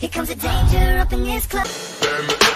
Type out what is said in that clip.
Here comes the danger up in this club.